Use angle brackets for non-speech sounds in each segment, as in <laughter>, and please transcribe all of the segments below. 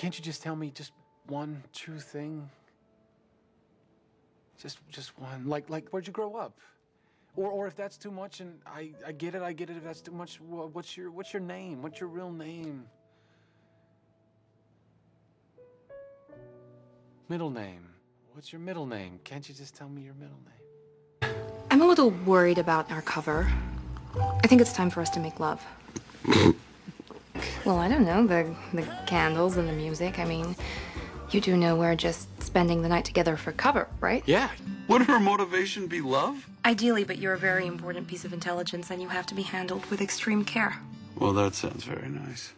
can't you just tell me just one true thing? Just, just one. Like, like, where'd you grow up? Or, or if that's too much, and I, I get it, I get it. If that's too much, what's your, what's your name? What's your real name? Middle name. What's your middle name? Can't you just tell me your middle name? I'm a little worried about our cover. I think it's time for us to make love. <laughs> well, I don't know, the, the candles and the music. I mean, you do know we're just spending the night together for cover, right? Yeah. Would her motivation be love? Ideally, but you're a very important piece of intelligence and you have to be handled with extreme care. Well, that sounds very nice.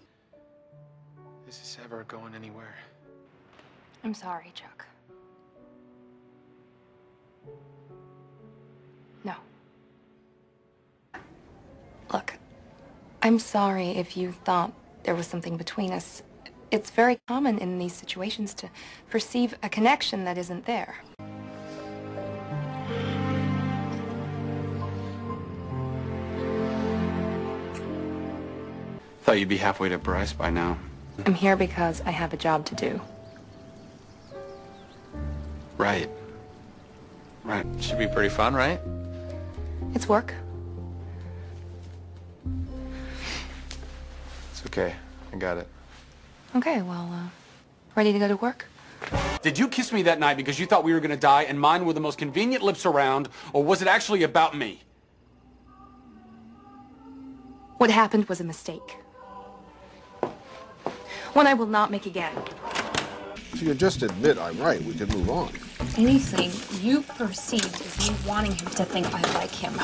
Is this ever going anywhere? I'm sorry, Chuck. No. Look, I'm sorry if you thought there was something between us. It's very common in these situations to perceive a connection that isn't there. Thought you'd be halfway to Bryce by now. I'm here because I have a job to do. Right. Right. Should be pretty fun, right? It's work. Okay. I got it. Okay, well, uh, ready to go to work? Did you kiss me that night because you thought we were gonna die and mine were the most convenient lips around, or was it actually about me? What happened was a mistake. One I will not make again. If you just admit I'm right, we can move on. Anything you perceived as me wanting him to think I like him.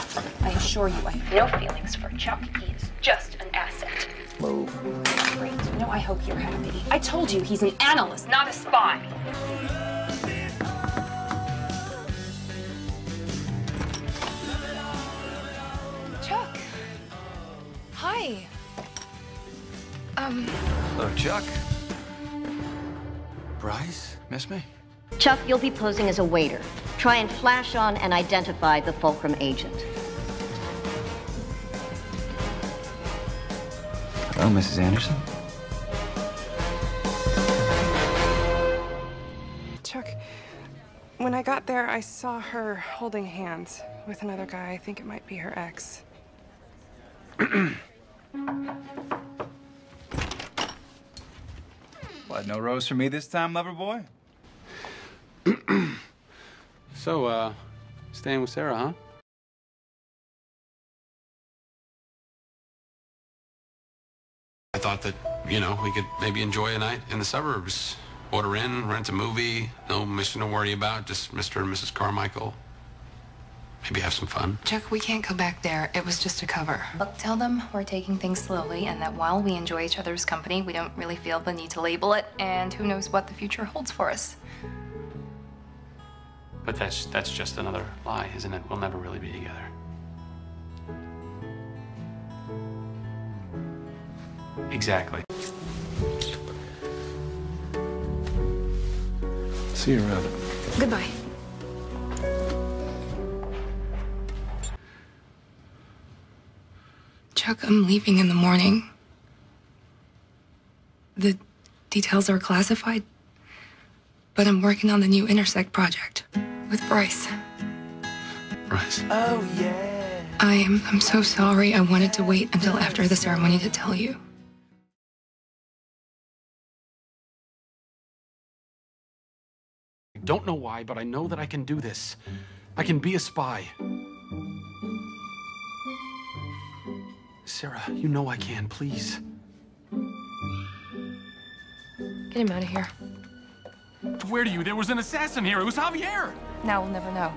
I assure you, I have no feelings for Chuck. He is just an asset. Move. Great. No, I hope you're happy. I told you he's an analyst, not a spy. Chuck. Hi. Um, Hello, Chuck. Bryce? Miss me? Chuck, you'll be posing as a waiter. Try and flash on and identify the Fulcrum agent. Oh, Mrs. Anderson? Chuck, when I got there, I saw her holding hands with another guy. I think it might be her ex. <clears throat> What, no rose for me this time, lover boy? <clears throat> So, uh, staying with Sarah, huh? I thought that, you know, we could maybe enjoy a night in the suburbs. Order in, rent a movie, no mission to worry about, just Mr. and Mrs. Carmichael. Maybe have some fun. Chuck, we can't go back there. It was just a cover. Look, tell them we're taking things slowly and that while we enjoy each other's company, we don't really feel the need to label it, and who knows what the future holds for us. But that's that's just another lie, isn't it? We'll never really be together. Exactly. See you around. Goodbye. Chuck, I'm leaving in the morning. The details are classified, but I'm working on the new Intersect project with Bryce. Bryce. Oh, yeah. I am I'm so sorry. I wanted to wait until after the ceremony to tell you. Don't know why, but I know that I can do this. I can be a spy. Sarah, you know I can, please. Get him out of here. Where do you? There was an assassin here. It was Javier. Now we'll never know.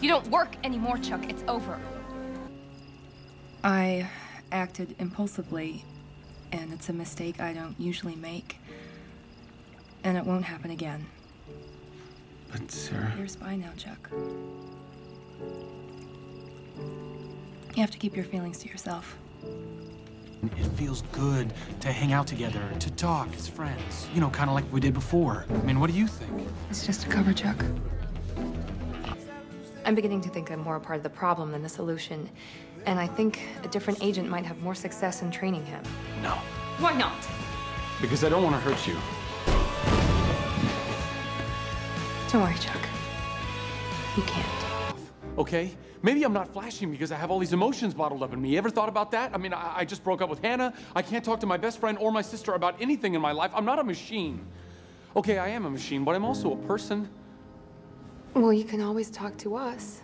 You don't work anymore, Chuck. It's over. I acted impulsively, and it's a mistake I don't usually make. And it won't happen again. But Sarah. You're a spy now, Chuck. You have to keep your feelings to yourself. It feels good to hang out together, to talk as friends. You know, kind of like we did before. I mean, what do you think? It's just a cover, Chuck. I'm beginning to think I'm more a part of the problem than the solution. And I think a different agent might have more success in training him. No. Why not? Because I don't want to hurt you. Don't worry, Chuck. You can't. Okay? Maybe I'm not flashing because I have all these emotions bottled up in me. You ever thought about that? I mean, I, I just broke up with Hannah. I can't talk to my best friend or my sister about anything in my life. I'm not a machine. Okay, I am a machine, but I'm also a person. Well, you can always talk to us.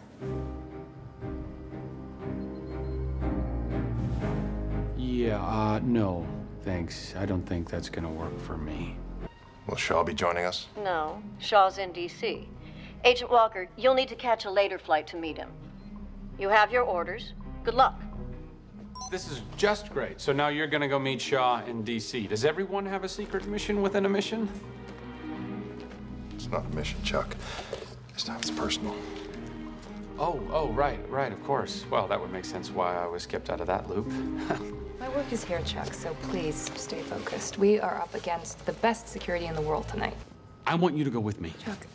Yeah, uh, no. Thanks. I don't think that's gonna work for me. Will Shaw be joining us? No, Shaw's in D.C. Agent Walker, you'll need to catch a later flight to meet him. You have your orders. Good luck. This is just great. So now you're gonna go meet Shaw in D.C. Does everyone have a secret mission within a mission? It's not a mission, Chuck. This time it's personal. Oh, oh, right, right, of course. Well, that would make sense why I was kept out of that loop. <laughs> My work is here, Chuck, so please stay focused. We are up against the best security in the world tonight. I want you to go with me. Chuck,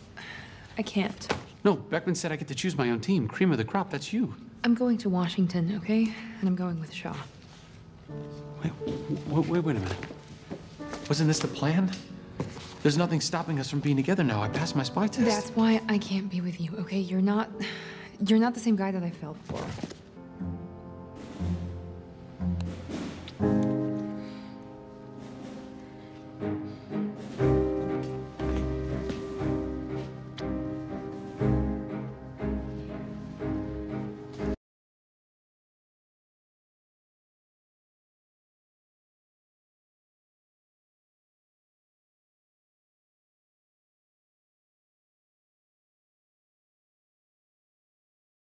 I can't. No, Beckman said I get to choose my own team. Cream of the crop, that's you. I'm going to Washington, okay? And I'm going with Shaw. Wait, wait, wait, wait a minute. Wasn't this the plan? There's nothing stopping us from being together now. I passed my spy test. That's why I can't be with you, okay? You're not. You're not the same guy that I fell for.